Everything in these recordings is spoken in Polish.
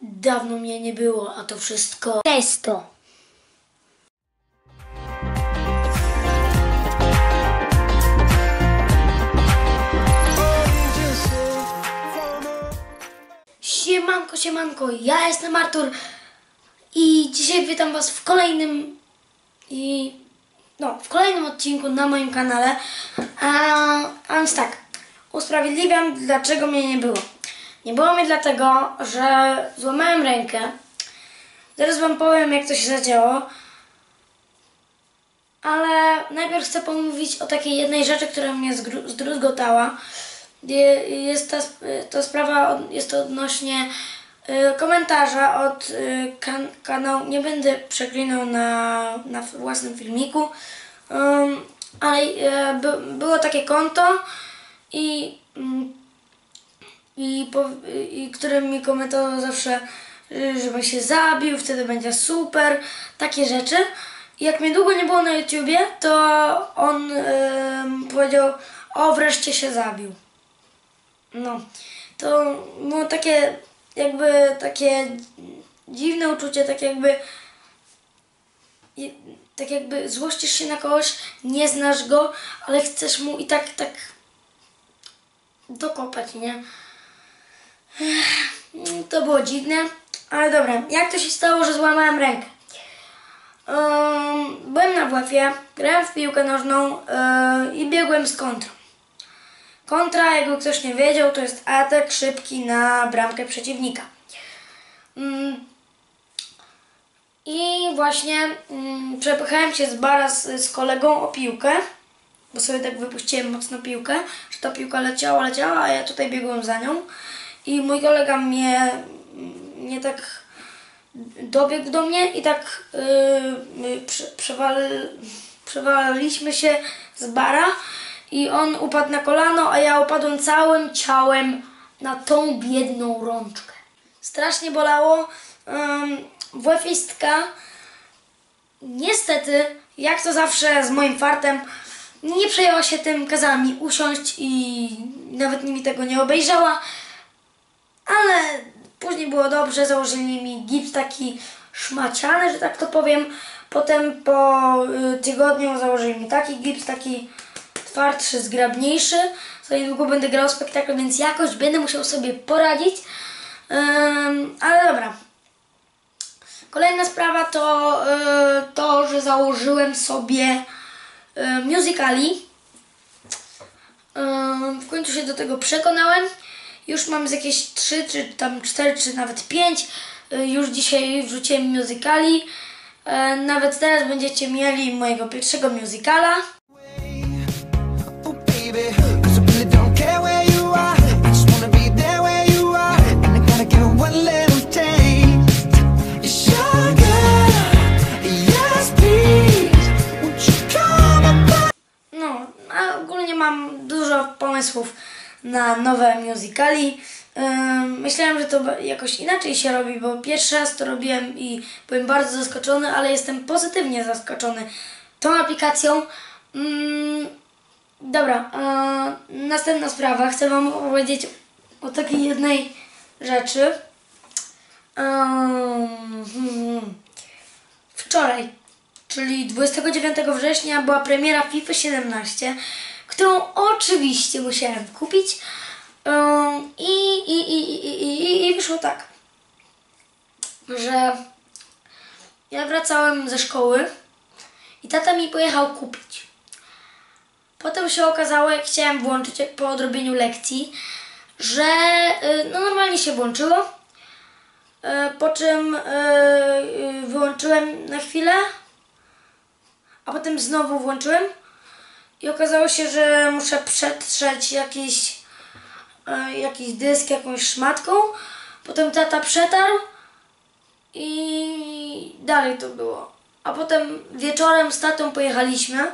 Dawno mnie nie było, a to wszystko testo. Siemanko, siemanko, ja jestem Artur i dzisiaj witam was w kolejnym i no, w kolejnym odcinku na moim kanale. A, a więc tak, usprawiedliwiam dlaczego mnie nie było. Nie było mnie dlatego, że złamałem rękę. Zaraz wam powiem jak to się zadziało. Ale najpierw chcę pomówić o takiej jednej rzeczy, która mnie zdruzgotała. Je- Jest ta, to sprawa, jest to odnośnie y, komentarza od y, kan- kanału. Nie będę przeklinał na, na własnym filmiku, Ym, ale y, by, było takie konto i, mm, i, po, i który mi komentował zawsze, y, żebym się zabił, wtedy będzie super, takie rzeczy. I jak mnie długo nie było na YouTubie, to on ym, powiedział, o wreszcie się zabił. No, to było takie jakby takie dziwne uczucie, tak jakby tak jakby złościsz się na kogoś, nie znasz go, ale chcesz mu i tak tak dokopać, nie? To było dziwne, ale dobra, jak to się stało, że złamałem rękę? Ym, byłem na WF-ie, grałem w piłkę nożną yy, i biegłem z kontrą. Kontra, jakby ktoś nie wiedział, to jest atak szybki na bramkę przeciwnika. Mm. I właśnie mm, przepychałem się z bara z, z kolegą o piłkę, bo sobie tak wypuściłem mocno piłkę, że ta piłka leciała, leciała, a ja tutaj biegłem za nią. I mój kolega mnie, mnie tak dobiegł do mnie i tak yy, prze, przewal, przewaliliśmy się z bara i on upadł na kolano, a ja upadłem całym ciałem na tą biedną rączkę. Strasznie bolało. Um, WF-istka niestety, jak to zawsze z moim fartem, nie przejęła się tym, kazała mi usiąść i nawet mi tego nie obejrzała, ale później było dobrze, założyli mi gips taki szmaciany, że tak to powiem. Potem po y, tygodniu założyli mi taki gips, taki twardszy, zgrabniejszy. Za niedługo będę grał spektakl, więc jakoś będę musiał sobie poradzić. Ale dobra. Kolejna sprawa to y, to, że założyłem sobie y, musicali. W końcu się do tego przekonałem. Już mam z jakieś 3, czy tam 4, czy nawet 5. Y, już dzisiaj wrzuciłem musicali. Y, nawet teraz będziecie mieli mojego pierwszego up? No, ogólnie mam dużo pomysłów na nowe musicali. Myślałem, że to jakoś inaczej się robi, bo pierwszy raz to robiłem i byłem bardzo zaskoczony, ale jestem pozytywnie zaskoczony tą aplikacją. Dobra, następna sprawa. Chcę Wam opowiedzieć o takiej jednej rzeczy. Wczoraj, czyli 29 września, była premiera FIFA 17, którą oczywiście musiałem kupić. I, i, i, i, i, i, wyszło tak, że ja wracałem ze szkoły i tata mi pojechał kupić. Potem się okazało, jak chciałem włączyć po odrobieniu lekcji, że y, no normalnie się włączyło. Y, Po czym y, wyłączyłem na chwilę, a potem znowu włączyłem i okazało się, że muszę przetrzeć jakiś, y, jakiś dysk jakąś szmatką. Potem tata przetarł i dalej to było. A potem wieczorem z tatą pojechaliśmy,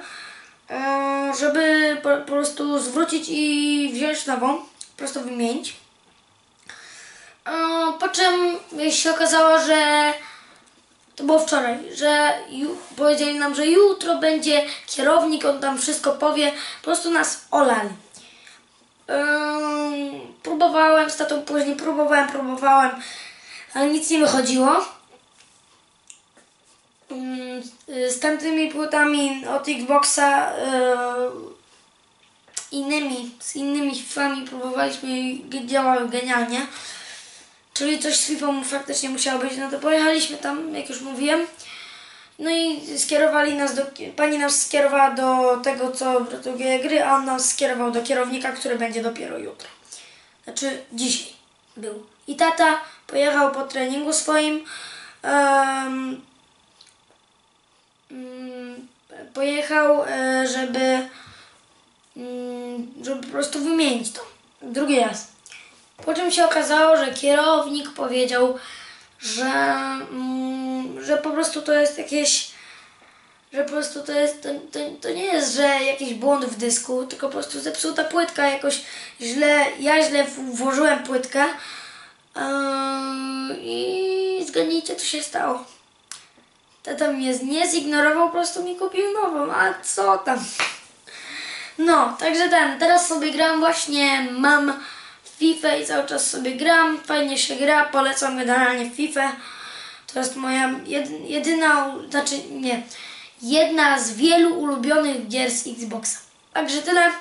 e, żeby po, po prostu zwrócić i wziąć nową, po prostu wymienić. E, Po czym się okazało, że to było wczoraj, że powiedzieli nam, że jutro będzie kierownik, on tam wszystko powie, po prostu nas olali. Próbowałem z tatą później, próbowałem, próbowałem. ale nic nie wychodziło. Y, Z tamtymi płytami od Xboxa y, innymi, z innymi fifami próbowaliśmy i działały genialnie. Czyli coś z FIFA faktycznie musiało być, no to pojechaliśmy tam, jak już mówiłem. No i skierowali nas do, pani nas skierowała do tego, co produkuje gry, a on nas skierował do kierownika, który będzie dopiero jutro. Znaczy dzisiaj był. I tata pojechał po treningu swoim. mm, pojechał, e, żeby, mm, żeby po prostu wymienić to. Drugi raz. Po czym się okazało, że kierownik powiedział, że, mm, że po prostu to jest jakieś, że po prostu to jest, to, to, to nie jest, że jakiś błąd w dysku, tylko po prostu zepsuta płytka jakoś źle, ja źle włożyłem płytkę yy, i zgadnijcie co się stało. Tata mnie nie zignorował, po prostu mi kupił nową, a co tam. No, także ten, teraz sobie gram właśnie, mam FIFA i cały czas sobie gram, fajnie się gra, polecam generalnie FIFA. To jest moja jed, jedyna, znaczy nie, jedna z wielu ulubionych gier z Xboxa. Także tyle.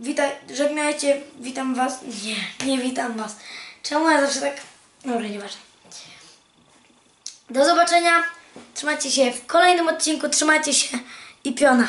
Witaj, żegnajcie, witam was. Nie, nie witam was. Czemu ja zawsze tak... Dobra, nieważne. Do zobaczenia. Trzymajcie się w kolejnym odcinku, trzymajcie się i piona.